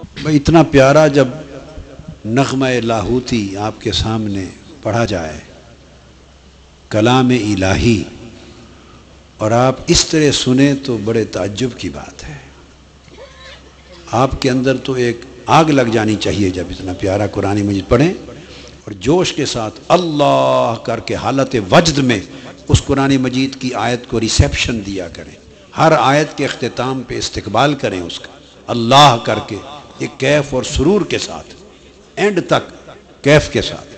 भाई, इतना प्यारा जब नगमा लाहूती आपके सामने पढ़ा जाए, कलाम इलाही, और आप इस तरह सुने तो बड़े ताज्जुब की बात है। आपके अंदर तो एक आग लग जानी चाहिए जब इतना प्यारा कुरानी मजिद पढ़ें, और जोश के साथ अल्लाह करके हालत वजद में उस कुरानी मजीद की आयत को रिसेप्शन दिया करें। हर आयत के अख्ताम पे इस्तकबाल करें उसका। अल्लाह करके एक कैफ और सुरूर के साथ एंड तक कैफ के साथ।